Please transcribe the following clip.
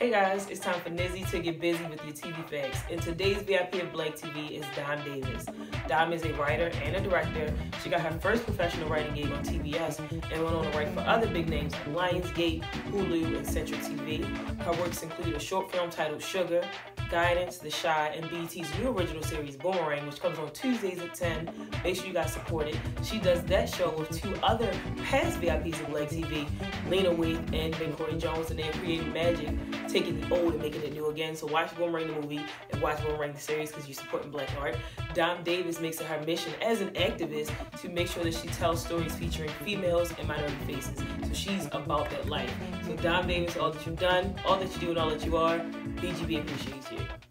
Hey guys, it's time for Nizzy to get busy with your TV facts. And today's VIP of Black TV is Dime Davis. Dime is a writer and a director. She got her first professional writing gig on TBS and went on to write for other big names like Lionsgate, Hulu, and Central TV. Her works include a short film titled Sugar, Guidance, The Chi, and BET's new original series Boomerang, which comes on Tuesdays at 10. Make sure you guys support it. She does that show with two other past VIPs of Black TV, Lena Waithe and Ben Cory Jones, and they're creating magic taking the old and making it new again. So watch Boomerang the movie and watch Boomerang the series because you're supporting black art. Dime Davis makes it her mission as an activist to make sure that she tells stories featuring females and minority faces. So she's about that life. So Dime Davis, all that you've done, all that you do, and all that you are, BGB appreciates you. Friday.